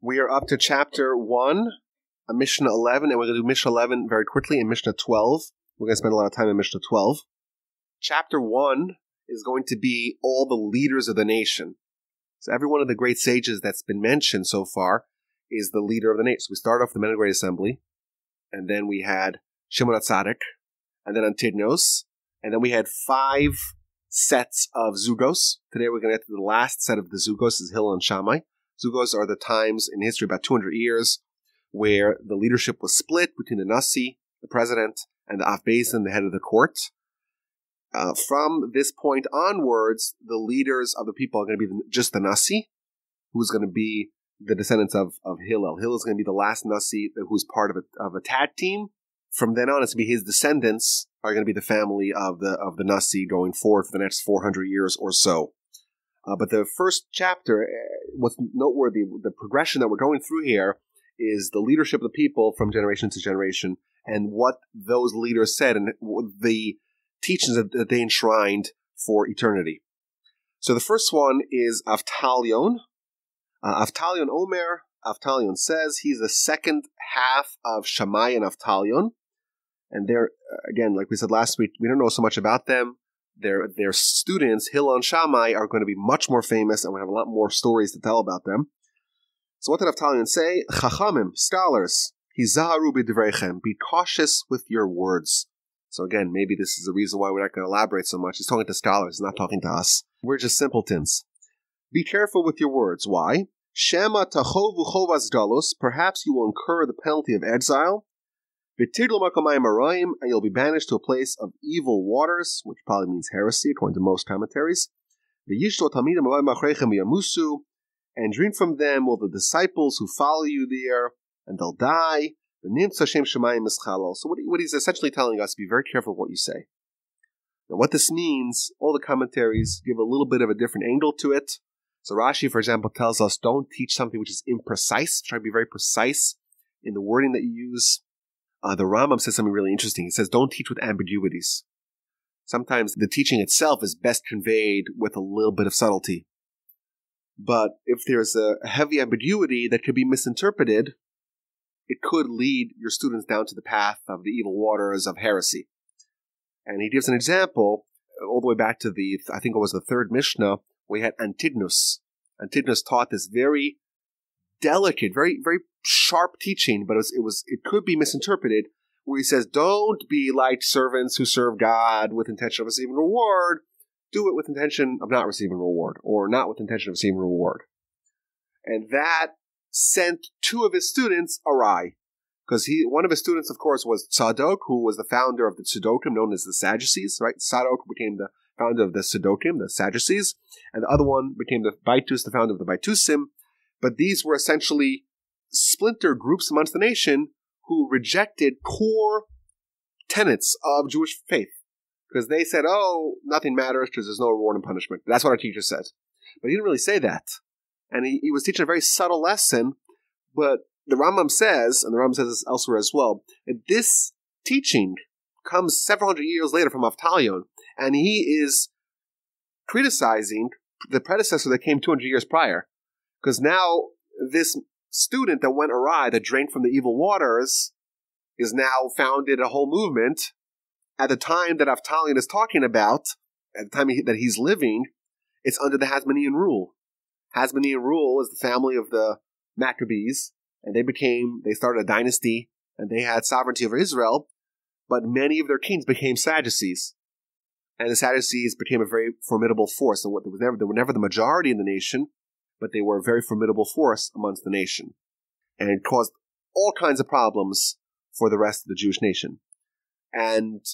We are up to chapter 1, a Mishnah 11, and we're going to do Mishnah 11 very quickly and Mishnah 12. We're going to spend a lot of time in Mishnah 12. Chapter 1 is going to be all the leaders of the nation. So every one of the great sages that's been mentioned so far is the leader of the nation. So we start off the Men of Great Assembly, and then we had Shimon HaTzadik, and then Antigonos, and then we had five sets of Zugos. Today we're going to get to the last set of the Zugos is Hillel and Shammai. Zugos are the times in history, about 200 years, where the leadership was split between the Nasi, the president, and the Av the head of the court. Uh, from this point onwards, the leaders of the people are going to be just the Nasi, who's going to be the descendants of, of Hillel. Hillel is going to be the last Nasi who's part of a, of a tag team. From then on, it's going to be his descendants are going to be the family of the of the Nasi going forward for the next 400 years or so. Uh, but the first chapter, what's noteworthy, the progression that we're going through here is the leadership of the people from generation to generation and what those leaders said and the teachings that, they enshrined for eternity. So the first one is Avtalion. Uh, Avtalion Omer. Avtalion says he's the second half of Shammai and Avtalion. And they're, uh, again, like we said last week, we don't know so much about them their their students, Hillel and Shammai, are going to be much more famous, and we have a lot more stories to tell about them. So what did Avtalion say? Chachamim, scholars, hizaharu b'divreichem, be cautious with your words. So again, maybe this is the reason why we're not going to elaborate so much. He's talking to scholars, not talking to us. We're just simpletons. Be careful with your words. Why? Shema tachovu chovas galus. Perhaps you will incur the penalty of exile and you'll be banished to a place of evil waters, which probably means heresy, according to most commentaries. And drink from them will the disciples who follow you there, and they'll die. So what, what he's essentially telling us, be very careful what you say. Now what this means, all the commentaries give a little bit of a different angle to it. So Rashi, for example, tells us don't teach something which is imprecise. Try to be very precise in the wording that you use. Uh, the Rambam says something really interesting. He says, don't teach with ambiguities. Sometimes the teaching itself is best conveyed with a little bit of subtlety. But if there's a heavy ambiguity that could be misinterpreted, it could lead your students down to the path of the evil waters of heresy. And he gives an example all the way back to the, I think it was the third Mishnah, we had Antigonus. Antigonus taught this very delicate, very, very sharp teaching, but it was, it was it could be misinterpreted. Where he says, "Don't be like servants who serve God with intention of receiving reward. Do it with intention of not receiving reward, or not with intention of receiving reward." And that sent two of his students awry, because he one of his students, of course, was Tzadok, who was the founder of the Tzedokim, known as the Sadducees. Right, Tzadok became the founder of the Tzedokim, the Sadducees, and the other one became the Baitus, the founder of the Baitusim. But these were essentially splinter groups amongst the nation who rejected core tenets of Jewish faith. Because they said, oh, nothing matters because there's no reward and punishment. That's what our teacher said. But he didn't really say that. And he, he was teaching a very subtle lesson. But the Rambam says, and the Rambam says this elsewhere as well, that this teaching comes several hundred years later from Avtalion. And he is criticizing the predecessor that came 200 years prior. Because now this student that went awry, that drank from the evil waters, is now founded a whole movement. At the time that Avtalion is talking about, at the time he, that he's living, it's under the Hasmonean rule. Hasmonean rule is the family of the Maccabees, and they became, they started a dynasty, and they had sovereignty over Israel, but many of their kings became Sadducees. And the Sadducees became a very formidable force. And what, there, was never, there were never the majority in the nation, but they were a very formidable force amongst the nation and caused all kinds of problems for the rest of the Jewish nation. And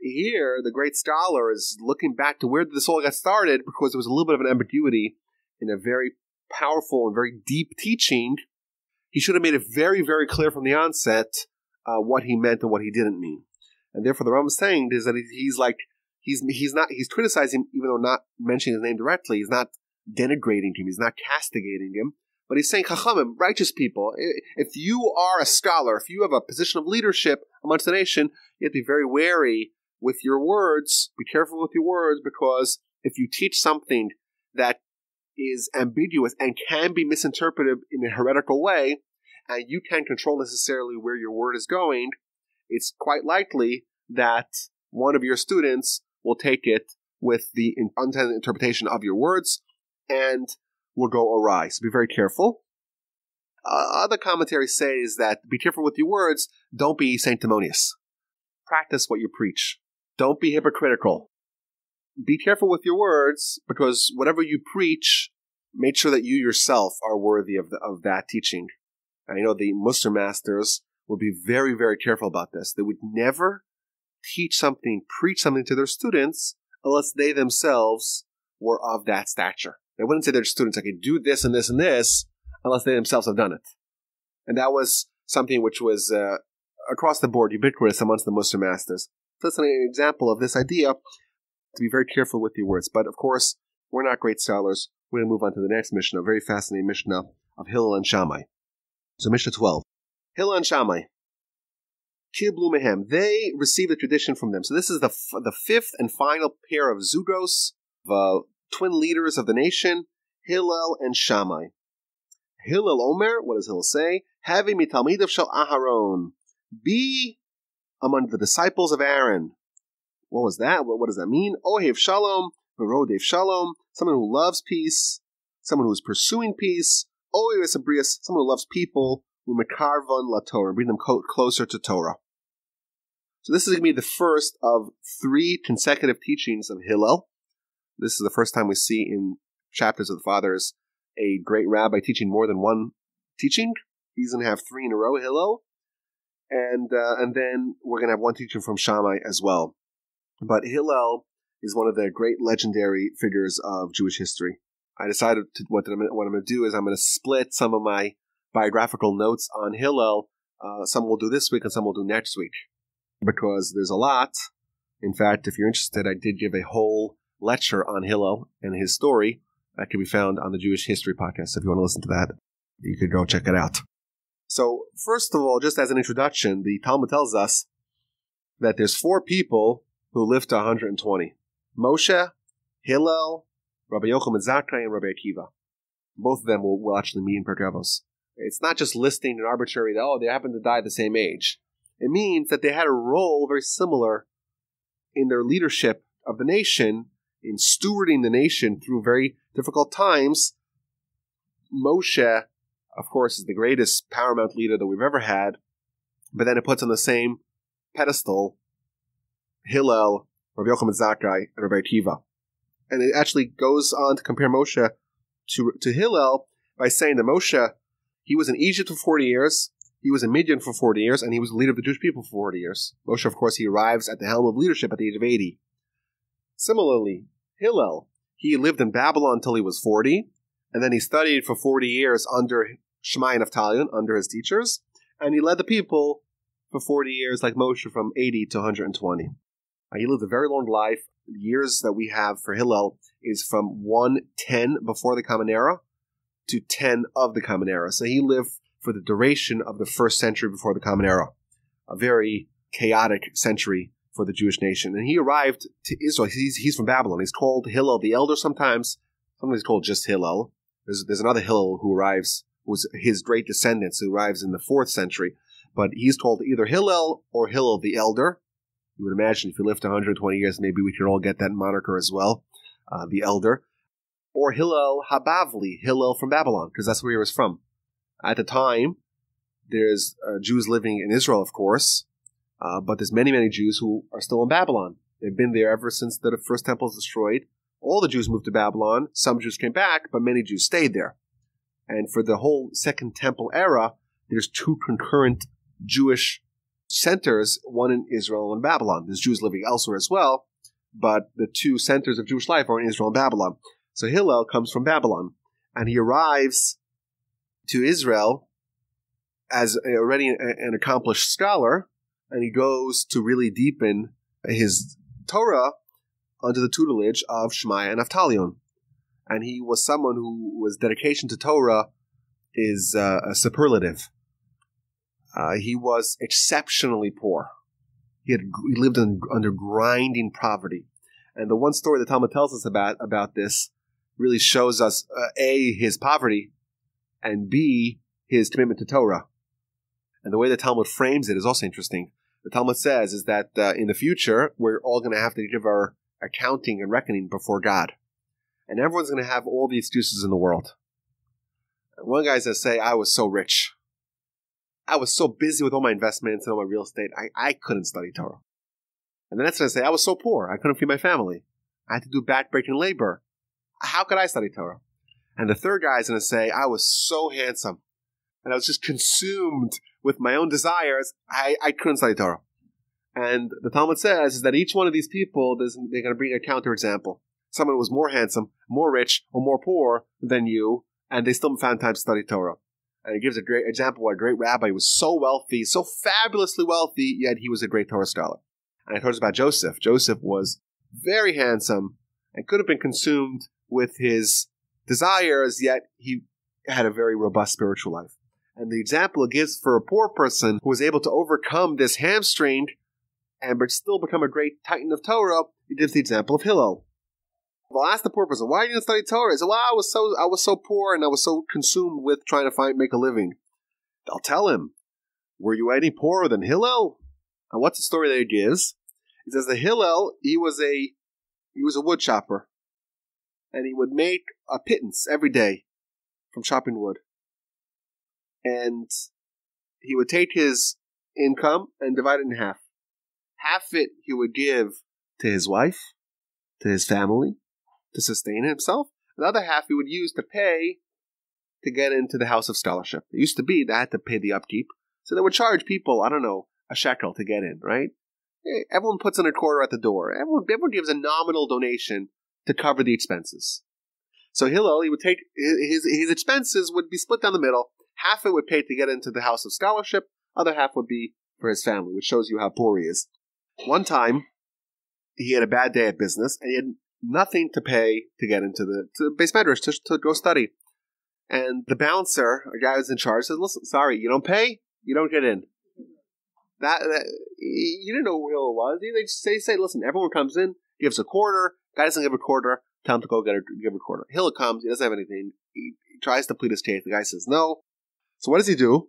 here, the great scholar is looking back to where this all got started because there was a little bit of an ambiguity in a very powerful and very deep teaching. He should have made it very, very clear from the onset uh, what he meant and what he didn't mean. And therefore, the Rambam is saying is that he's like he's he's not he's criticizing even though not mentioning his name directly. He's not denigrating him. He's not castigating him. But he's saying, Chachamim, righteous people, if you are a scholar, if you have a position of leadership amongst the nation, you have to be very wary with your words. Be careful with your words because if you teach something that is ambiguous and can be misinterpreted in a heretical way, and you can't control necessarily where your word is going, it's quite likely that one of your students will take it with the unintended interpretation of your words and will go awry. So be very careful. Uh, other commentaries say is that be careful with your words. Don't be sanctimonious. Practice what you preach. Don't be hypocritical. Be careful with your words because whatever you preach, make sure that you yourself are worthy of, the, of that teaching. I know the Mussar masters will be very, very careful about this. They would never teach something, preach something to their students unless they themselves were of that stature. They wouldn't say to their students, I can do this and this and this unless they themselves have done it. And that was something which was uh, across the board ubiquitous amongst the Mussar masters. So that's an example of this idea to be very careful with your words. But of course, we're not great scholars. We're going to move on to the next Mishnah, a very fascinating Mishnah of Hillel and Shammai. So Mishnah 12. Hillel and Shammai. Kiblu Mehem. They received the tradition from them. So this is the, f- the fifth and final pair of Zugos, twin leaders of the nation, Hillel and Shammai. Hillel Omer, what does Hillel say? Having mitalmidav shel Aharon. Be among the disciples of Aaron. What was that? What, what does that mean? Ohev Shalom, Verodev Shalom, someone who loves peace, someone who is pursuing peace. Ohev Abrius, someone who loves people. Umekarvon la Torah, bring them closer to Torah. So this is going to be the first of three consecutive teachings of Hillel. This is the first time we see in chapters of the Fathers a great rabbi teaching more than one teaching. He's going to have three in a row, Hillel, and uh, and then we're going to have one teaching from Shammai as well. But Hillel is one of the great legendary figures of Jewish history. I decided to, what, I'm, what I'm going to do is I'm going to split some of my biographical notes on Hillel. Uh, some we'll do this week and some we'll do next week because there's a lot. In fact, if you're interested, I did give a whole lecture on Hillel and his story that can be found on the Jewish History podcast. So if you want to listen to that, you can go check it out. So, first of all, just as an introduction, the Talmud tells us that there's four people who lived to 120. Moshe, Hillel, Rabbi Yochanan Zakkai, and Rabbi Akiva. Both of them will, will actually meet in Pirkei It's not just listing an arbitrary that, oh, they happen to die at the same age. It means that they had a role very similar in their leadership of the nation, in stewarding the nation through very difficult times. Moshe, of course, is the greatest paramount leader that we've ever had, but then it puts on the same pedestal Hillel, Rabbi Yochanan Zakkai, and Rabbi Akiva. And it actually goes on to compare Moshe to, to Hillel by saying that Moshe, he was in Egypt for 40 years, he was in Midian for 40 years, and he was the leader of the Jewish people for 40 years. Moshe, of course, he arrives at the helm of leadership at the age of 80. Similarly, Hillel, he lived in Babylon until he was 40, and then he studied for 40 years under Shammai and Avtalion, under his teachers, and he led the people for 40 years like Moshe from 80 to 120. he lived a very long life. The years that we have for Hillel is from 110 before the Common Era to 10 of the Common Era. So he lived for the duration of the first century before the Common Era, a very chaotic century for the Jewish nation. And he arrived to Israel. He's, he's from Babylon. He's called Hillel the Elder sometimes. Sometimes he's called just Hillel. There's, there's another Hillel who arrives, who's his great descendants, who arrives in the fourth century. But he's called either Hillel or Hillel the Elder. You would imagine if he lived 120 years, maybe we could all get that moniker as well, uh, the Elder. Or Hillel Habavli, Hillel from Babylon, because that's where he was from. At the time, there's uh, Jews living in Israel, of course, uh, but there's many, many Jews who are still in Babylon. They've been there ever since the first temple was destroyed. All the Jews moved to Babylon. Some Jews came back, but many Jews stayed there. And for the whole Second Temple era, there's two concurrent Jewish centers, one in Israel and one in Babylon. There's Jews living elsewhere as well, but the two centers of Jewish life are in Israel and Babylon. So Hillel comes from Babylon, and he arrives to Israel as already an accomplished scholar, and he goes to really deepen his Torah under the tutelage of Shemaiah and Avtalion. And he was someone who was dedication to Torah is uh, a superlative. Uh, he was exceptionally poor. He had he lived in, under grinding poverty. And the one story the Talmud tells us about about this really shows us uh, a his poverty, and b his commitment to Torah. And the way the Talmud frames it is also interesting. The Talmud says is that uh, in the future we're all going to have to give our accounting and reckoning before God, and everyone's going to have all the excuses in the world. One guy's going to say, "I was so rich." I was so busy with all my investments and all my real estate, I, I couldn't study Torah. And the next one I say, I was so poor, I couldn't feed my family. I had to do backbreaking labor. How could I study Torah? And the third guy is going to say, I was so handsome and I was just consumed with my own desires, I, I couldn't study Torah. And the Talmud says is that each one of these people, they're going to bring a counterexample. Someone was more handsome, more rich, or more poor than you, and they still found time to study Torah. And it gives a great example where a great rabbi was so wealthy, so fabulously wealthy, yet he was a great Torah scholar. And I told us about Joseph. Joseph was very handsome and could have been consumed with his desires, yet he had a very robust spiritual life. And the example it gives for a poor person who was able to overcome this hamstring and but still become a great titan of Torah, he gives the example of Hillel. Well, ask the poor person, why didn't you study Torah? He said, well, I was so I was so poor and I was so consumed with trying to find make a living. I'll tell him, were you any poorer than Hillel? And what's the story that he gives? He says the Hillel, he was a he was a wood chopper. And he would make a pittance every day from chopping wood. And he would take his income and divide it in half. Half it he would give to his wife, to his family, to sustain himself. The other half he would use to pay to get into the house of scholarship. It used to be that had to pay the upkeep. So they would charge people, I don't know, a shekel to get in, right? Everyone puts in a quarter at the door. Everyone, everyone gives a nominal donation to cover the expenses. So Hillel, he would take his his expenses would be split down the middle. Half it would pay to get into the house of scholarship. Other half would be for his family, which shows you how poor he is. One time, he had a bad day at business, and he had nothing to pay to get into the to beis medrash to, to go study. And the bouncer, a guy who's in charge, says, "Listen, sorry, you don't pay, you don't get in." That, that you didn't know who Hillel was. They say, say, listen, everyone comes in, gives a quarter. Guy doesn't give a quarter. Tell him to go get a give a quarter. Hillel comes. He doesn't have anything. He, he tries to plead his case. The guy says no. So what does he do?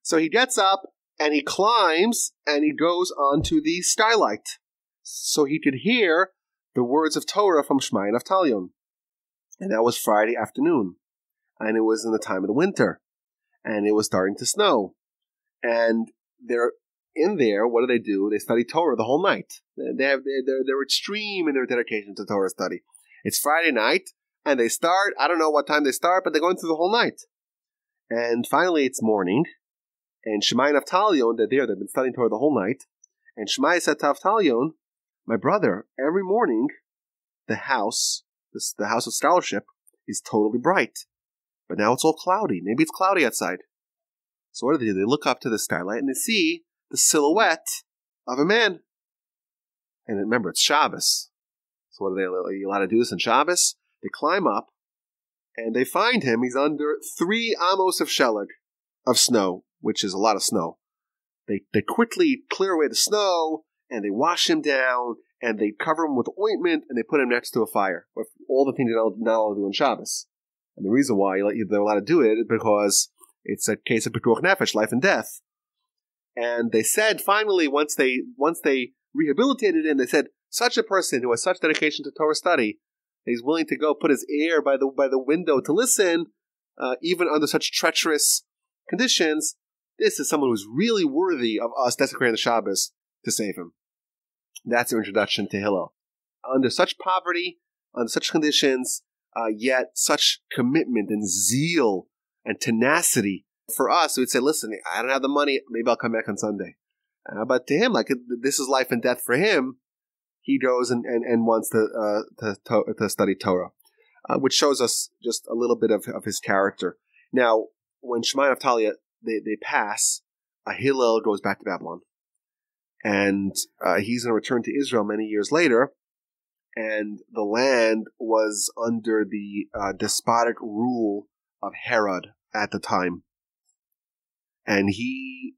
So he gets up and he climbs and he goes onto the skylight so he could hear the words of Torah from Shemaiah and Avtalion. And that was Friday afternoon. And it was in the time of the winter. And it was starting to snow. And they're in there. What do they do? They study Torah the whole night. They have they're, they're extreme in their dedication to Torah study. It's Friday night, and they start. I don't know what time they start, but they're going through the whole night. And finally, it's morning, and Shemai and Avtalion, they're there. They've been studying Torah the whole night. And Shemai said to Avtalion, "My brother, every morning, the house, this, the house of scholarship, is totally bright, but now it's all cloudy. Maybe it's cloudy outside." So what do they do? They look up to the skylight and they see the silhouette of a man. And remember, it's Shabbos. So what are they? Are allowed to do this in Shabbos? They climb up and they find him. He's under three amos of shelag, of snow, which is a lot of snow. They, they quickly clear away the snow and they wash him down and they cover him with ointment and they put him next to a fire with all the things they're not allowed to do in Shabbos. And the reason why they're allowed to do it is because it's a case of pikuach nefesh, life and death. And they said finally, once they once they rehabilitated him, they said such a person who has such dedication to Torah study, he's willing to go put his ear by the by the window to listen, uh, even under such treacherous conditions. This is someone who's really worthy of us desecrating the Shabbos to save him. That's their introduction to Hillel. Under such poverty, under such conditions, uh, yet such commitment and zeal and tenacity for us, we'd say, listen, I don't have the money. Maybe I'll come back on Sunday. Uh, but to him, like this is life and death for him. He goes and, and, and wants to, uh, to, to study Torah, uh, which shows us just a little bit of, of his character. Now, when Shemai and Talia they, they pass, uh, goes back to Babylon. And uh, he's going to return to Israel many years later. And the land was under the uh, despotic rule of Herod at the time and he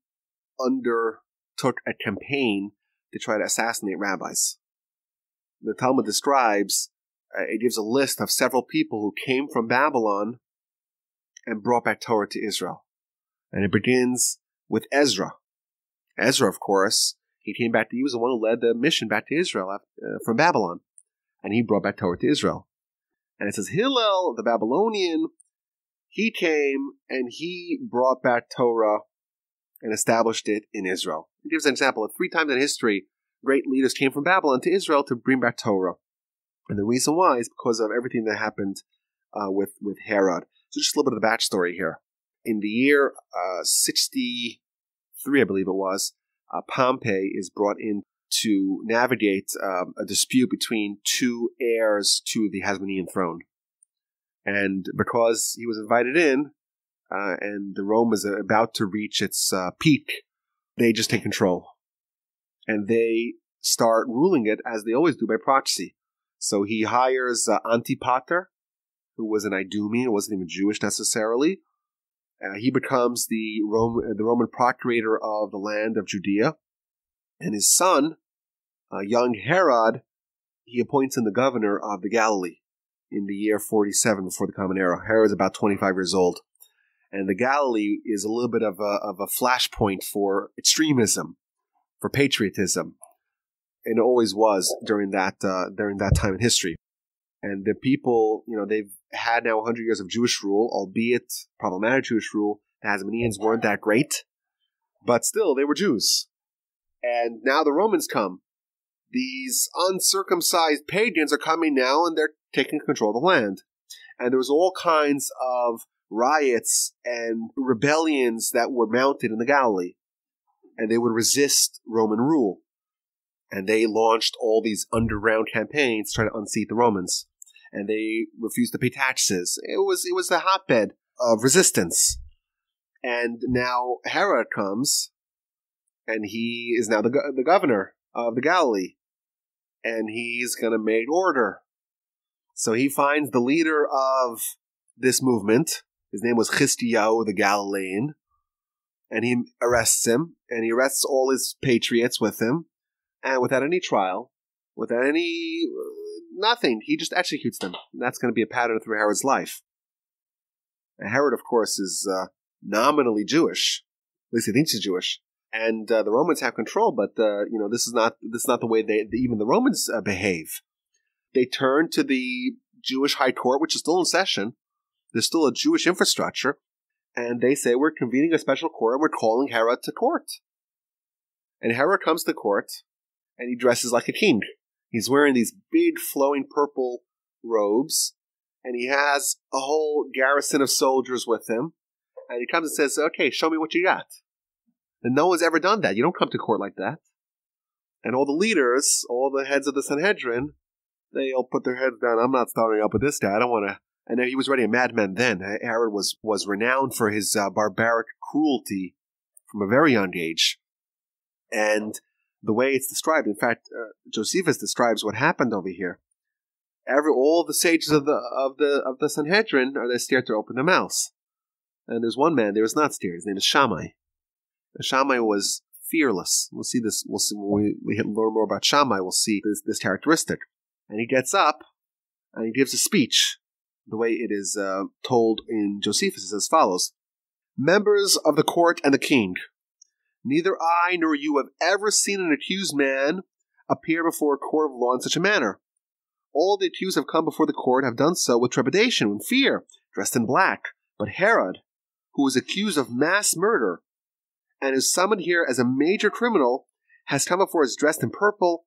undertook a campaign to try to assassinate rabbis. The Talmud describes uh, it gives a list of several people who came from Babylon and brought back Torah to Israel. And it begins with Ezra. Ezra, of course, he came back. To, he was the one who led the mission back to Israel uh, from Babylon, and he brought back Torah to Israel. And it says Hillel, the Babylonian, he came and he brought back Torah and established it in Israel. It gives an example of three times in history, great leaders came from Babylon to Israel to bring back Torah. And the reason why is because of everything that happened uh, with, with Herod. So just a little bit of the backstory here. In the year uh, 63, I believe it was, uh, Pompey is brought in to navigate um, a dispute between two heirs to the Hasmonean throne. And because he was invited in, uh, and the Rome was about to reach its uh, peak, they just take control. And they start ruling it as they always do by proxy. So he hires uh, Antipater, who was an Idumean, wasn't even Jewish necessarily. Uh, he becomes the, Rome, the Roman procurator of the land of Judea. And his son, uh, young Herod, he appoints him the governor of the Galilee in the year 47 before the Common Era. Herod is about 25 years old. And the Galilee is a little bit of a, of a flashpoint for extremism, for patriotism. And it always was during that, uh, during that time in history. And the people, you know, they've had now 100 years of Jewish rule, albeit problematic Jewish rule. The Hasmoneans weren't that great, but still, they were Jews. And now the Romans come. These uncircumcised pagans are coming now and they're taking control of the land. And there was all kinds of riots and rebellions that were mounted in the Galilee. And they would resist Roman rule. And they launched all these underground campaigns trying to unseat the Romans. And they refused to pay taxes. It was it was a hotbed of resistance. And now Herod comes, and he is now the the governor of the Galilee, and he's going to make order. So he finds the leader of this movement, his name was Chizkiyahu the Galilean, and he arrests him, and he arrests all his patriots with him, and without any trial, without any nothing, he just executes them. And that's going to be a pattern through Herod's life. And Herod, of course, is uh, nominally Jewish. At least he thinks he's Jewish. And uh, the Romans have control, but uh, you know this is not this is not the way they even the Romans uh, behave. They turn to the Jewish High Court, which is still in session, there's still a Jewish infrastructure, and they say we're convening a special court and we're calling Herod to court. And Herod comes to court, and he dresses like a king. He's wearing these big flowing purple robes, and he has a whole garrison of soldiers with him. And he comes and says, Okay, show me what you got. And no one's ever done that. You don't come to court like that. And all the leaders, all the heads of the Sanhedrin, they all put their heads down. I'm not starting up with this guy. I don't want to and he was already a madman then. Herod was was renowned for his uh, barbaric cruelty from a very young age, and the way it's described. In fact, uh, Josephus describes what happened over here. Every all the sages of the of the of the Sanhedrin are there scared to open their mouths, and there's one man there was not scared. His name is Shammai. Shammai was fearless. We'll see this. We'll see when we, we learn more about Shammai. We'll see this this characteristic. And he gets up and he gives a speech the way it is uh, told in Josephus is as follows Members of the court and the king, neither I nor you have ever seen an accused man appear before a court of law in such a manner. All the accused have come before the court have done so with trepidation and fear, dressed in black. But Herod, who is accused of mass murder and is summoned here as a major criminal, has come before us dressed in purple,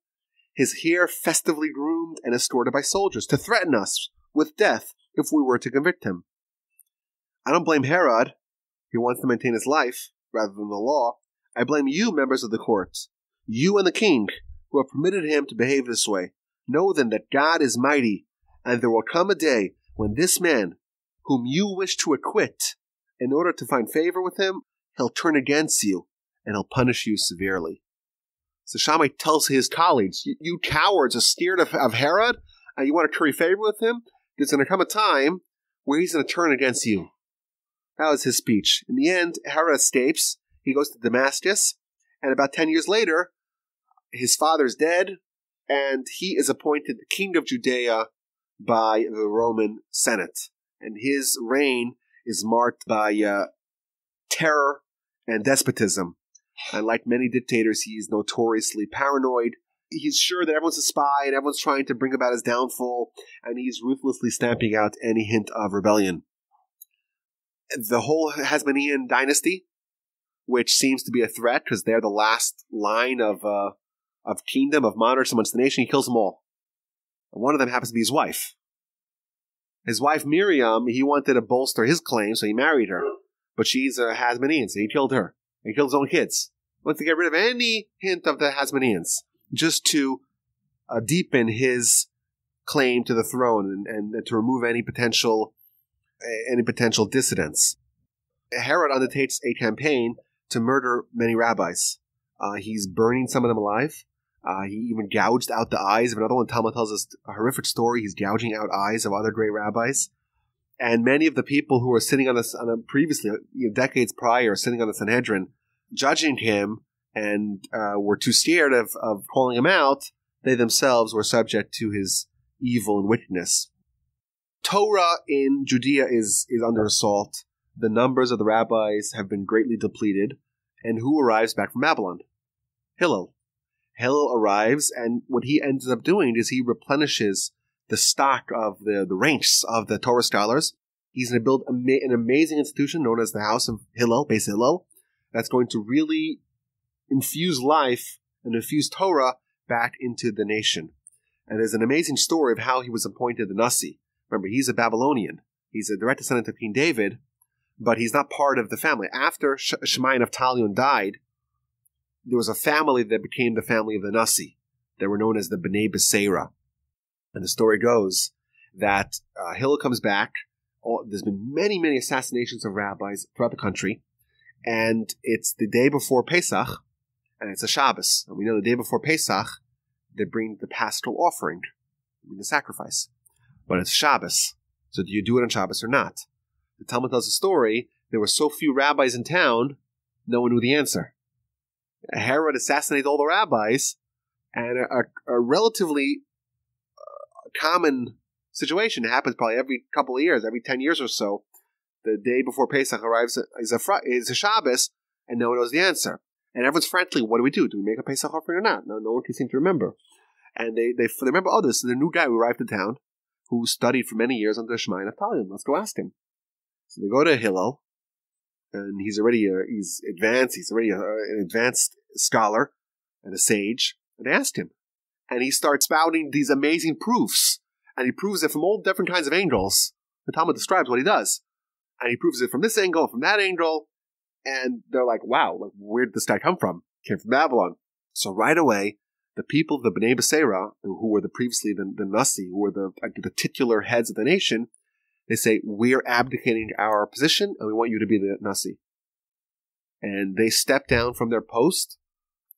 his hair festively groomed and escorted by soldiers, to threaten us with death if we were to convict him. I don't blame Herod. He wants to maintain his life rather than the law. I blame you, members of the court, you and the king, who have permitted him to behave this way. Know then that God is mighty, and there will come a day when this man, whom you wish to acquit, in order to find favor with him, he'll turn against you, and he'll punish you severely. So Shammai tells his colleagues, You cowards are scared of, of Herod, and you want to curry favor with him? There's going to come a time where he's going to turn against you. That was his speech. In the end, Herod escapes. He goes to Damascus, and about 10 years later, his father's dead, and he is appointed the king of Judea by the Roman Senate. And his reign is marked by uh, terror and despotism. And like many dictators, he is notoriously paranoid. He's sure that everyone's a spy and everyone's trying to bring about his downfall, and he's ruthlessly stamping out any hint of rebellion. The whole Hasmonean dynasty, which seems to be a threat because they're the last line of uh, of kingdom of monarchs amongst the nation, he kills them all. And one of them happens to be his wife. His wife Miriam, he wanted to bolster his claim, so he married her. But she's a Hasmonean, so he killed her. He killed his own kids. Wants to get rid of any hint of the Hasmoneans, just to uh, deepen his claim to the throne and, and to remove any potential any potential dissidents. Herod undertakes a campaign to murder many rabbis. Uh, he's burning some of them alive. Uh, he even gouged out the eyes of another one. Talmud tells us a horrific story. He's gouging out eyes of other great rabbis. And many of the people who were sitting on this on a, previously, you know, decades prior, sitting on the Sanhedrin, judging him and uh, were too scared of, of calling him out, they themselves were subject to his evil and wickedness. Torah in Judea is, is under assault. The numbers of the rabbis have been greatly depleted. And who arrives back from Babylon? Hillel. Hillel arrives, and what he ends up doing is he replenishes the stock of the, the ranks of the Torah scholars. He's going to build an amazing institution known as the House of Hillel, Beis Hillel, that's going to really infuse life and infuse Torah back into the nation. And there's an amazing story of how he was appointed the Nasi. Remember, he's a Babylonian. He's a direct descendant of King David, but he's not part of the family. After Sh- Shemaiah Avtalion died, there was a family that became the family of the Nasi. They were known as the Bnei Beseira. And the story goes that uh, Hillel comes back. All, there's been many, many assassinations of rabbis throughout the country. And it's the day before Pesach, and it's a Shabbos. And we know the day before Pesach, they bring the paschal offering, the sacrifice. But it's Shabbos. So do you do it on Shabbos or not? The Talmud tells a story. There were so few rabbis in town, no one knew the answer. Herod assassinated all the rabbis, and a, a, a relatively uh, common situation happens probably every couple of years, every 10 years or so. The day before Pesach arrives is a, is a Shabbos, and no one knows the answer. And everyone's frantically, what do we do? Do we make a Pesach offering or not? No, no one can seem to remember. And they, they, they remember, oh, this is the new guy who arrived in town who studied for many years under Shemaiah and Avtalion. Let's go ask him. So they go to Hillel, and he's already a, he's advanced. He's already a, an advanced scholar and a sage. And they asked him, and he starts spouting these amazing proofs, and he proves it from all different kinds of angles. The Talmud describes what he does, and he proves it from this angle, from that angle, and they're like, "Wow, like where did this guy come from? Came from Babylon." So right away, the people of the Bnei Beseira, who were the previously the, the Nasi, who were the, the titular heads of the nation, they say, We're abdicating our position and we want you to be the Nasi. And they stepped down from their post,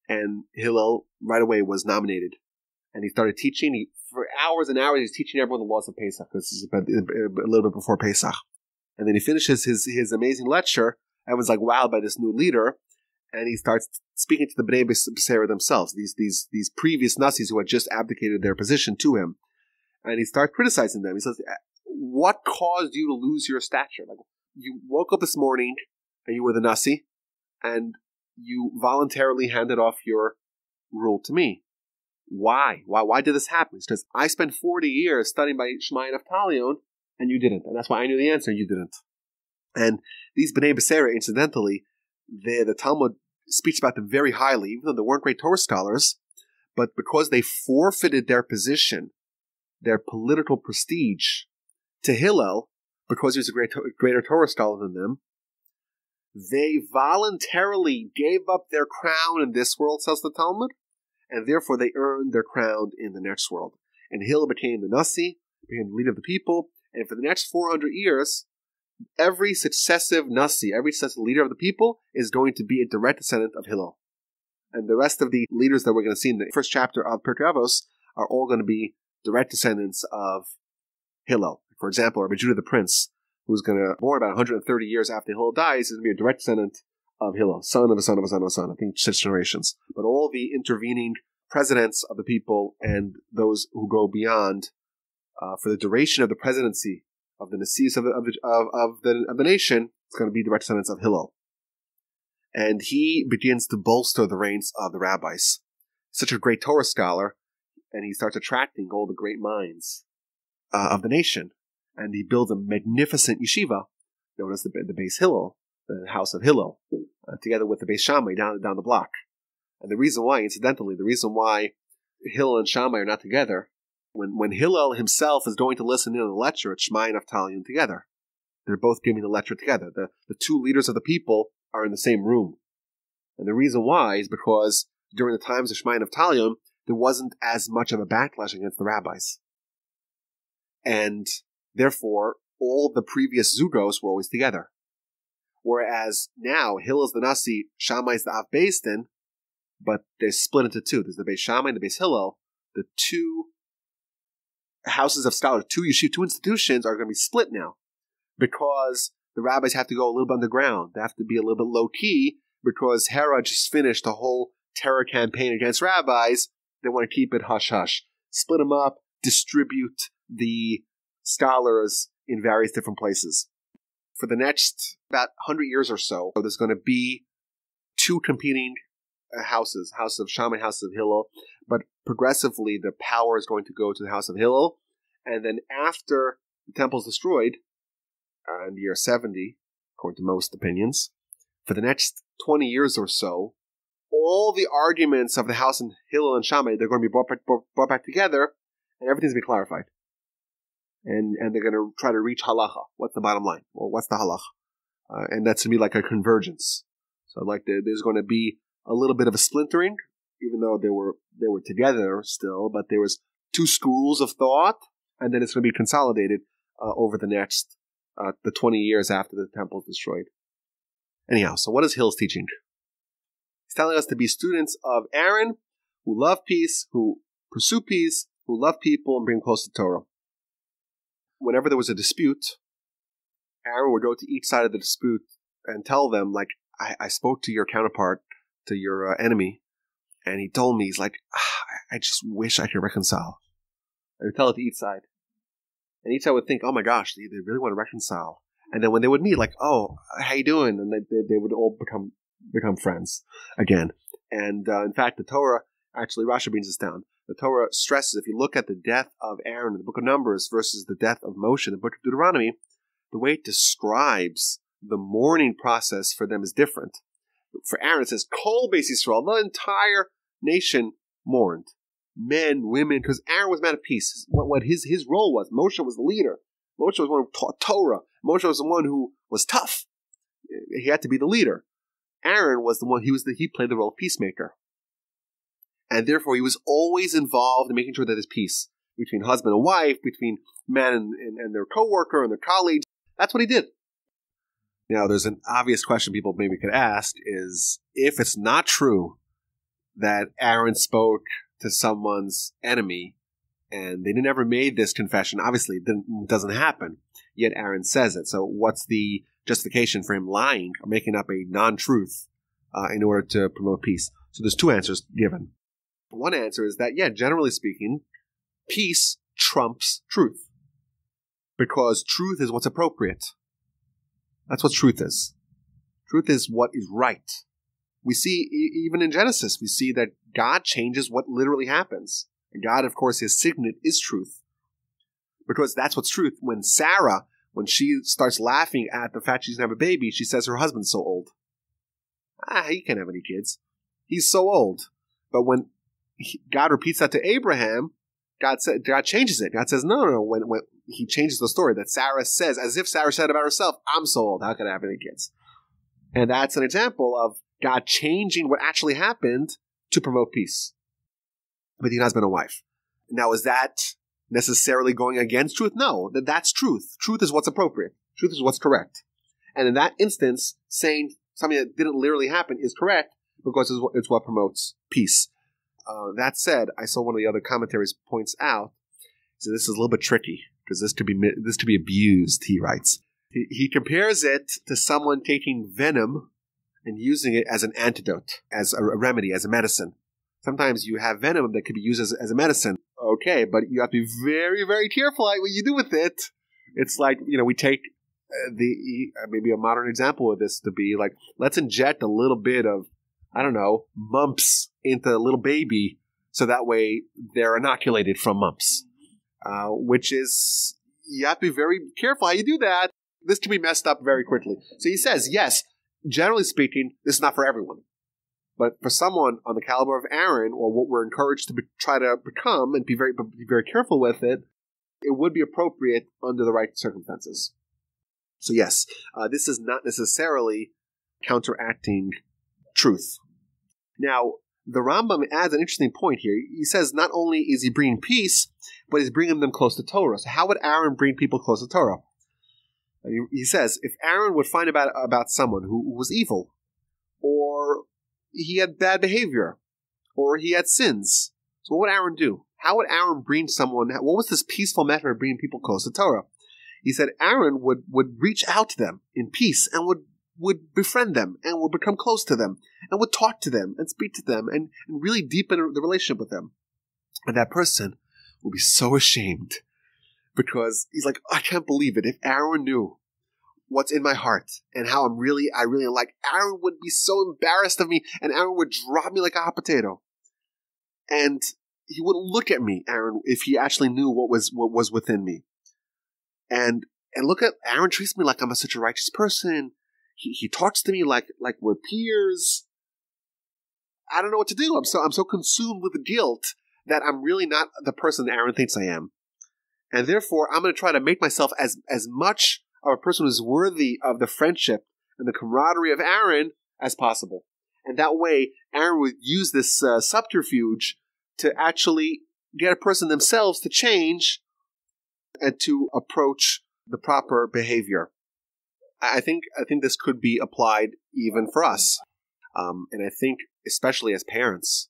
and Hillel right away was nominated. And he started teaching. He, for hours and hours, he's teaching everyone the laws of Pesach. This is a, a little bit before Pesach. And then he finishes his, his amazing lecture. Everyone's like wowed by this new leader. And he starts speaking to the Bnei Beseira themselves, these, these, these previous Nasis who had just abdicated their position to him. And he starts criticizing them. He says, uh, what caused you to lose your stature? Like you woke up this morning and you were the Nasi, and you voluntarily handed off your rule to me. Why? Why? Why did this happen? Because I spent forty years studying by Shemai and Avtalion, and you didn't, and that's why I knew the answer. You didn't. And these Bnei Beseira, incidentally, the Talmud speaks about them very highly, even though they weren't great Torah scholars. But because they forfeited their position, their political prestige, to Hillel, because he was a great, greater Torah scholar than them, they voluntarily gave up their crown in this world, says the Talmud, and therefore they earned their crown in the next world. And Hillel became the Nasi, became the leader of the people, and for the next 400 years, every successive Nasi, every successive leader of the people, is going to be a direct descendant of Hillel. And the rest of the leaders that we're going to see in the first chapter of Pirkei Avos are all going to be direct descendants of Hillel. For example, Rabbi Judah the Prince, who's going to born about 130 years after Hillel dies, is going to be a direct descendant of Hillel, son of a son of a son of a son. I think six generations. But all the intervening presidents of the people and those who go beyond uh, for the duration of the presidency of the Nasius of the, of of, the, of the nation, it's going to be direct descendants of Hillel. And he begins to bolster the reigns of the rabbis. Such a great Torah scholar, and he starts attracting all the great minds uh, of the nation. And he builds a magnificent yeshiva known as the, the Beis Hillel, the house of Hillel, uh, together with the Beis Shammai down, down the block. And the reason why, incidentally, the reason why Hillel and Shammai are not together, when, when Hillel himself is going to listen in on the lecture, it's Shmai and Avtalion together. They're both giving the lecture together. The, the two leaders of the people are in the same room. And the reason why is because during the times of Shmai and Avtalion, there wasn't as much of a backlash against the rabbis. And therefore, all the previous Zugos were always together. Whereas now, Hillel's the Nasi, Shammai's the Av Beis Din, but they're split into two. There's the Beis Shammai and the Beis Hillel. The two houses of scholars, two yeshiv, two institutions are going to be split now because the rabbis have to go a little bit underground. They have to be a little bit low key because Herod just finished a whole terror campaign against rabbis. They want to keep it hush hush. Split them up, distribute the scholars in various different places. For the next about 100 years or so, there's going to be two competing houses, House of Shammai, House of Hillel, but progressively the power is going to go to the House of Hillel, and then after the temple is destroyed, uh, in the year 70, according to most opinions, for the next 20 years or so, all the arguments of the House and Hillel and Shammai, they're going to be brought back, brought back together, and everything's going to be clarified. And, and they're going to try to reach halacha. What's the bottom line? Well, what's the halacha? Uh, and that's to be like a convergence. So like the, there's going to be a little bit of a splintering, even though they were they were together still, but there was two schools of thought, and then it's going to be consolidated uh, over the next uh, the 20 years after the temple is destroyed. Anyhow, so what is Hillel's teaching? He's telling us to be students of Aaron who love peace, who pursue peace, who love people and bring close to Torah. Whenever there was a dispute, Aaron would go to each side of the dispute and tell them, like, I, I spoke to your counterpart, to your uh, enemy, and he told me, he's like, ah, I just wish I could reconcile. I would tell it to each side. And each side would think, oh my gosh, they, they really want to reconcile. And then when they would meet, like, oh, how you doing? And they, they, they would all become become friends again. And uh, in fact, the Torah, actually, Rashi brings this down. The Torah stresses, if you look at the death of Aaron in the book of Numbers versus the death of Moshe in the book of Deuteronomy, the way it describes the mourning process for them is different. For Aaron, it says, Kol Beis Yisrael, the entire nation mourned men, women, because Aaron was man of peace. What, what his his role was. Moshe was the leader. Moshe was one who taught Torah. Moshe was the one who was tough. He had to be the leader. Aaron was the one. He was the he played the role of peacemaker, and therefore he was always involved in making sure that there's peace between husband and wife, between man and, and, and their coworker and their colleagues. That's what he did. Now, there's an obvious question people maybe could ask: is if it's not true that Aaron spoke to someone's enemy and they never made this confession. Obviously, it doesn't happen. Yet Aaron says it. So, what's the justification for him lying or making up a non truth uh, in order to promote peace? So, there's two answers given. One answer is that, yeah, generally speaking, peace trumps truth because truth is what's appropriate. That's what truth is. Truth is what is right. We see, even in Genesis, we see that God changes what literally happens. And God, of course, his signet is truth. Because that's what's truth. When Sarah, when she starts laughing at the fact she's going to have a baby, she says her husband's so old. Ah, he can't have any kids. He's so old. But when he, God repeats that to Abraham, God said, God changes it. God says, no, no, no. When, when he changes the story that Sarah says, as if Sarah said about herself, I'm so old. How can I have any kids? And that's an example of God changing what actually happened to promote peace between husband and wife. Now, is that necessarily going against truth? No, that that's truth. Truth is what's appropriate. Truth is what's correct. And in that instance, saying something that didn't literally happen is correct because it's what, it's what promotes peace. Uh, that said, I saw one of the other commentaries points out so this is a little bit tricky because this could be this could be abused. He writes he, he compares it to someone taking venom and using it as an antidote, as a remedy, as a medicine. Sometimes you have venom that could be used as, as a medicine. Okay, but you have to be very, very careful what you do with it. It's like, you know, we take uh, the uh, maybe a modern example of this to be like, let's inject a little bit of, I don't know, mumps into a little baby so that way they're inoculated from mumps, uh, which is, you have to be very careful how you do that. This can be messed up very quickly. So he says, yes, generally speaking, this is not for everyone. But for someone on the caliber of Aaron, or what we're encouraged to be, try to become and be very be very careful with it, it would be appropriate under the right circumstances. So yes, uh, this is not necessarily counteracting truth. Now, the Rambam adds an interesting point here. He says not only is he bringing peace, but he's bringing them close to Torah. So how would Aaron bring people close to Torah? He says if Aaron would find about about someone who was evil, or he had bad behavior or he had sins. So what would Aaron do? How would Aaron bring someone? What was this peaceful method of bringing people close to Torah? He said Aaron would would reach out to them in peace and would would befriend them and would become close to them and would talk to them and speak to them and, and really deepen the relationship with them. And that person will be so ashamed because he's like, I can't believe it. If Aaron knew what's in my heart and how I'm really, I really like. Aaron would be so embarrassed of me and Aaron would drop me like a hot potato. And he wouldn't look at me, Aaron, if he actually knew what was, what was within me. And, and look at Aaron treats me like I'm a, such a righteous person. He, talks to me like, like we're peers. I don't know what to do. I'm so, I'm so consumed with guilt that I'm really not the person that Aaron thinks I am. And therefore, I'm going to try to make myself as, as much of a person who's worthy of the friendship and the camaraderie of Aaron as possible. And that way, Aaron would use this uh, subterfuge to actually get a person themselves to change and to approach the proper behavior. I think I think this could be applied even for us, um, and I think especially as parents,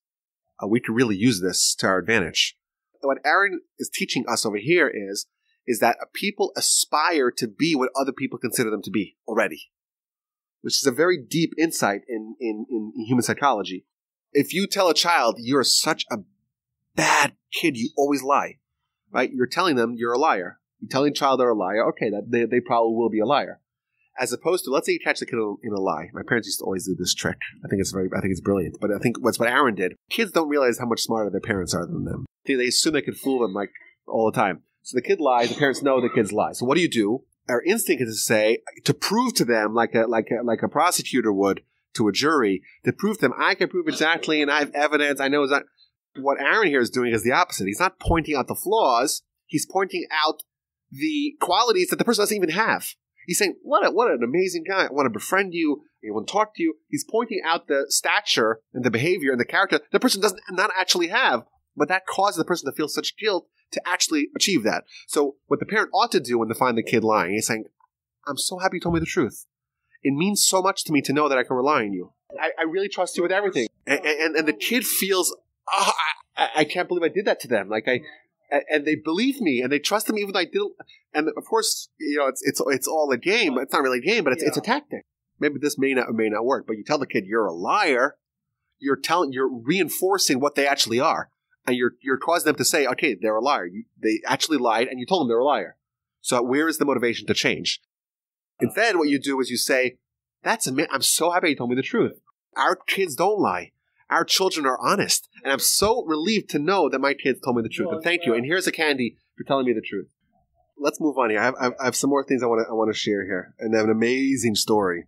uh, we could really use this to our advantage. What Aaron is teaching us over here is is that people aspire to be what other people consider them to be already, which is a very deep insight in, in, in human psychology. If you tell a child you're such a bad kid, you always lie, right? You're telling them you're a liar. You're telling a child they're a liar. Okay, that they, they probably will be a liar. As opposed to, let's say you catch the kid in a lie. My parents used to always do this trick. I think it's very, I think it's brilliant. But I think what's what Aaron did. Kids don't realize how much smarter their parents are than them. They assume they can fool them like all the time. So the kid lies. The parents know the kid's lie. So what do you do? Our instinct is to say to prove to them, like a like a, like a prosecutor would to a jury, to prove to them, I can prove exactly, and I have evidence. I know that what Aaron here is doing is the opposite. He's not pointing out the flaws. He's pointing out the qualities that the person doesn't even have. He's saying, "What a, what an amazing guy! I want to befriend you. I want to talk to you." He's pointing out the stature and the behavior and the character the person doesn't not actually have, but that causes the person to feel such guilt to actually achieve that. So what the parent ought to do when they find the kid lying is saying, I'm so happy you told me the truth. It means so much to me to know that I can rely on you. I, I really trust you with everything. And, and, and the kid feels, oh, I, I, can't believe I did that to them. Like I, and they believe me and they trust me even though I didn't. And of course, you know, it's, it's, it's all a game. It's not really a game, but it's, yeah. it's a tactic. Maybe this may not, may not work, but you tell the kid you're a liar. You're telling, you're reinforcing what they actually are and you're you're causing them to say, okay, they're a liar. You, they actually lied, and you told them they're a liar. So where is the motivation to change? Instead, what you do is you say, "That's a I'm so happy you told me the truth. Our kids don't lie. Our children are honest, and I'm so relieved to know that my kids told me the truth. And thank you. And here's a candy for telling me the truth." Let's move on here. I have, I have some more things I want to I want to share here, and I have an amazing story.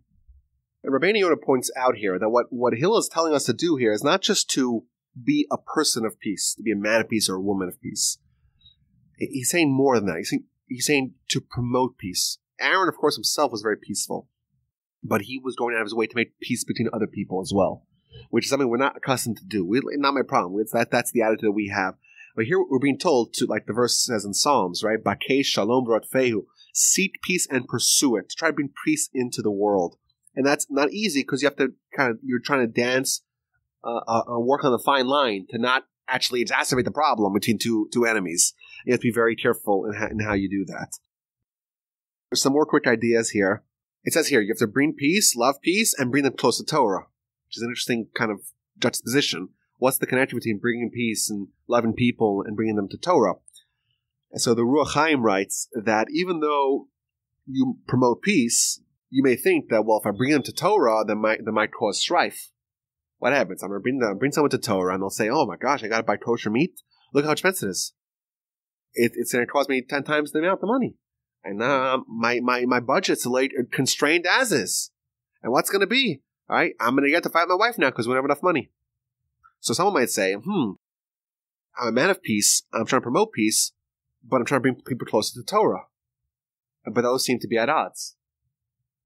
And Rabbeinu points out here that what what Hillel is telling us to do here is not just to be a person of peace, to be a man of peace or a woman of peace. He's saying more than that. He's saying, he's saying to promote peace. Aaron, of course, himself was very peaceful, but he was going out of his way to make peace between other people as well, which is something we're not accustomed to do. We, not my problem. It's that that's the attitude we have. But here we're being told to, like the verse says in Psalms, right? Bakesh shalom fehu. Seek peace and pursue it. To try to bring peace into the world. And that's not easy because you have to kind of, you're trying to dance uh, uh, uh, work on the fine line to not actually exacerbate the problem between two two enemies. You have to be very careful in, ha- in how you do that. There's some more quick ideas here. It says here you have to bring peace, love peace, and bring them close to Torah, which is an interesting kind of juxtaposition. What's the connection between bringing peace and loving people and bringing them to Torah? And so the Ruach writes that even though you promote peace, you may think that well, if I bring them to Torah, then might that might cause strife. What happens? I'm gonna bring them, bring someone to Torah, and they'll say, "Oh my gosh, I got to buy kosher meat. Look how expensive it is. It, it's going to cost me ten times the amount of money, and now my my my budget's late, constrained as is. And what's going to be? All right, I'm going to get to fight my wife now because we don't have enough money. So someone might say, "Hmm, I'm a man of peace. I'm trying to promote peace, but I'm trying to bring people closer to Torah." But those seem to be at odds.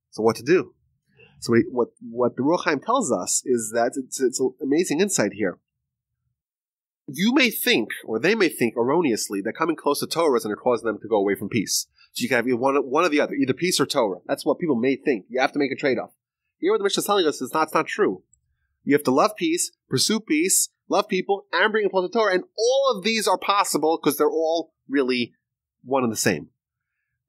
So what to do? So what what the Ruach tells us is that it's, it's an amazing insight here. You may think, or they may think erroneously, that coming close to Torah is going to cause them to go away from peace. So you can have one, one or the other, either peace or Torah. That's what people may think. You have to make a trade off. Here, what the Mishnah is telling us is not, not true. You have to love peace, pursue peace, love people, and bring close to Torah. And all of these are possible because they're all really one and the same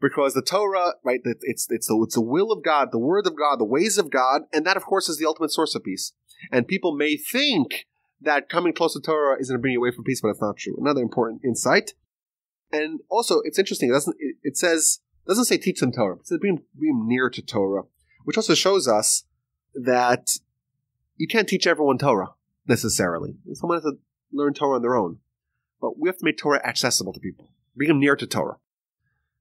because the Torah, right? It's it's the it's the will of God, the word of God, the ways of God, and that of course is the ultimate source of peace. And people may think that coming close to Torah is going to bring you away from peace, but it's not true. Another important insight. And also, it's interesting. It doesn't. It, it says doesn't say teach them Torah. It says bring, bring them near to Torah, which also shows us that you can't teach everyone Torah necessarily. Someone has to learn Torah on their own, but we have to make Torah accessible to people. Bring them near to Torah.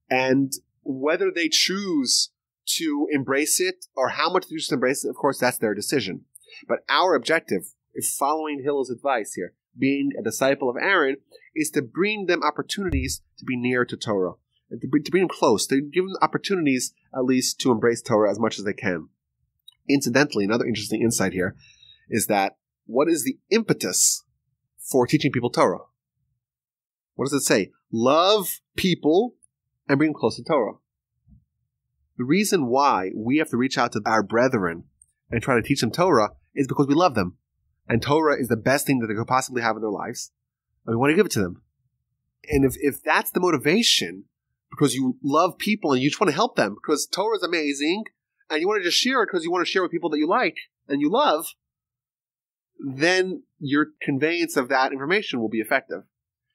And whether they choose to embrace it or how much they choose to embrace it, of course, that's their decision. But our objective, if following Hillel's advice here, being a disciple of Aaron, is to bring them opportunities to be near to Torah, to, to bring them close, to give them opportunities at least to embrace Torah as much as they can. Incidentally, another interesting insight here is that what is the impetus for teaching people Torah? What does it say? Love people and bring them close to Torah. The reason why we have to reach out to our brethren and try to teach them Torah is because we love them. And Torah is the best thing that they could possibly have in their lives. And we want to give it to them. And if, if that's the motivation, because you love people and you just want to help them, because Torah is amazing, and you want to just share it because you want to share with people that you like and you love, then your conveyance of that information will be effective.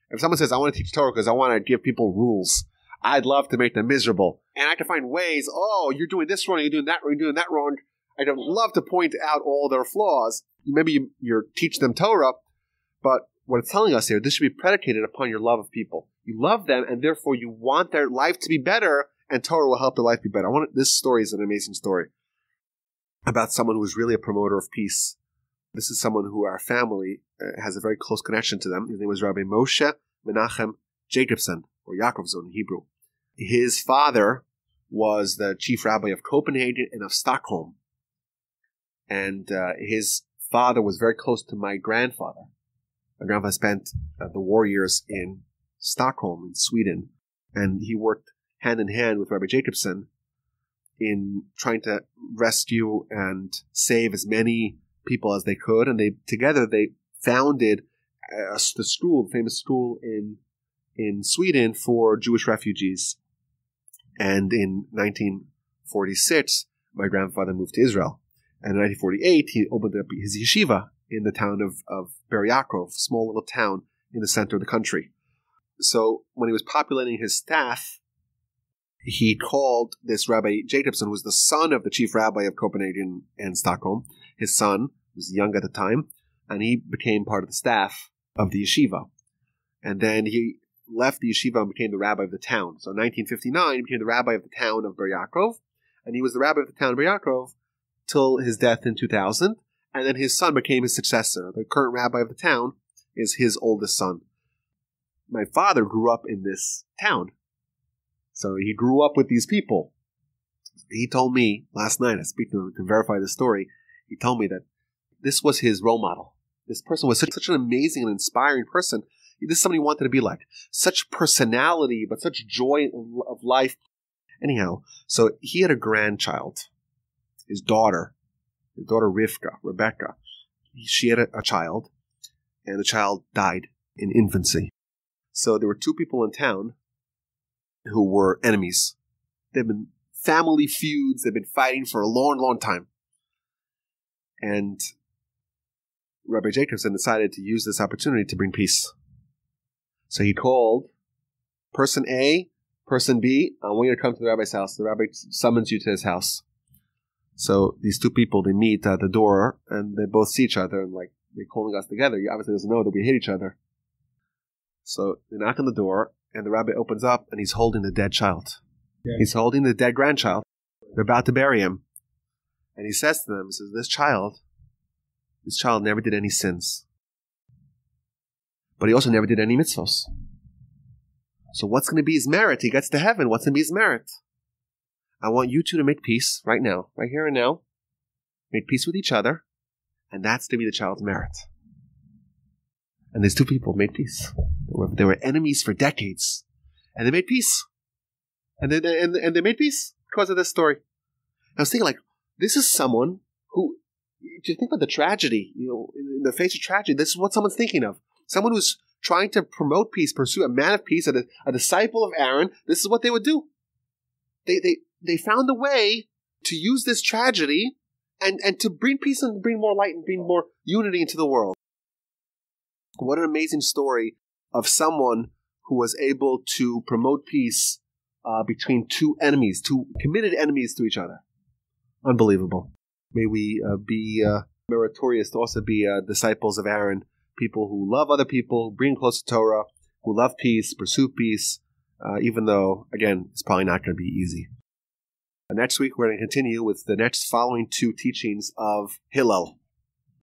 If someone says, I want to teach Torah because I want to give people rules, I'd love to make them miserable. And I can find ways, oh, you're doing this wrong, you're doing that wrong, you're doing that wrong. I'd love to point out all their flaws. Maybe you, you're teaching them Torah, but what it's telling us here, this should be predicated upon your love of people. You love them, and therefore you want their life to be better, and Torah will help their life be better. I want this story is an amazing story about someone who is really a promoter of peace. This is someone who our family uh, has a very close connection to them. His name was Rabbi Moshe Menachem Jacobson, or Yaakovson in Hebrew. His father was the chief rabbi of Copenhagen and of Stockholm. And uh, his father was very close to my grandfather. My grandfather spent uh, the war years in Stockholm, in Sweden, and he worked hand in hand with Rabbi Jacobson in trying to rescue and save as many people as they could. And they together they founded uh, the school, the famous school in in Sweden for Jewish refugees. And in 1946, my grandfather moved to Israel. And in 1948, he opened up his yeshiva in the town of, of Ber small little town in the center of the country. So when he was populating his staff, he called this Rabbi Jacobson, who was the son of the chief rabbi of Copenhagen and Stockholm. His son was young at the time, and he became part of the staff of the yeshiva. And then he left the yeshiva and became the rabbi of the town. So in 1959, he became the rabbi of the town of Ber and he was the rabbi of the town of Ber till his death in 2000. And then his son became his successor. The current rabbi of the town is his oldest son. My father grew up in this town. So he grew up with these people. He told me last night, I speak to him to verify the story, he told me that this was his role model. This person was such, such an amazing and inspiring person this is somebody he wanted to be like. Such personality, but such joy of life. Anyhow, so he had a grandchild, his daughter, his daughter Rivka, Rebecca. She had a, a child, and the child died in infancy. So there were two people in town who were enemies. They've been family feuds. They've been fighting for a long, long time. And Rabbi Jacobson decided to use this opportunity to bring peace. So he called person A, person B, I want you to come to the rabbi's house. The rabbi summons you to his house. So these two people, they meet at the door and they both see each other and like, they're calling us together. He obviously doesn't know that we hate each other. So they knock on the door and the rabbi opens up and he's holding the dead child. Yeah. He's holding the dead grandchild. They're about to bury him. And he says to them, he says, this child, this child never did any sins. But he also never did any mitzvahs. So what's going to be his merit? He gets to heaven. What's going to be his merit? I want you two to make peace right now, right here and now. Make peace with each other. And that's to be the child's merit. And these two people made peace. They were, they were enemies for decades. And they made peace. And they, and, and they made peace because of this story. I was thinking, like, this is someone who, you think about the tragedy, you know, in the face of tragedy, this is what someone's thinking of. Someone who's trying to promote peace, pursue a man of peace, a, a disciple of Aaron. This is what they would do. They, they, they found a way to use this tragedy and, and to bring peace and bring more light and bring more unity into the world. What an amazing story of someone who was able to promote peace uh, between two enemies, two committed enemies to each other. Unbelievable. May we uh, be uh, meritorious to also be uh, disciples of Aaron, people who love other people, bring close to Torah, who love peace, pursue peace, uh, even though, again, it's probably not going to be easy. next week, we're going to continue with the next following two teachings of Hillel.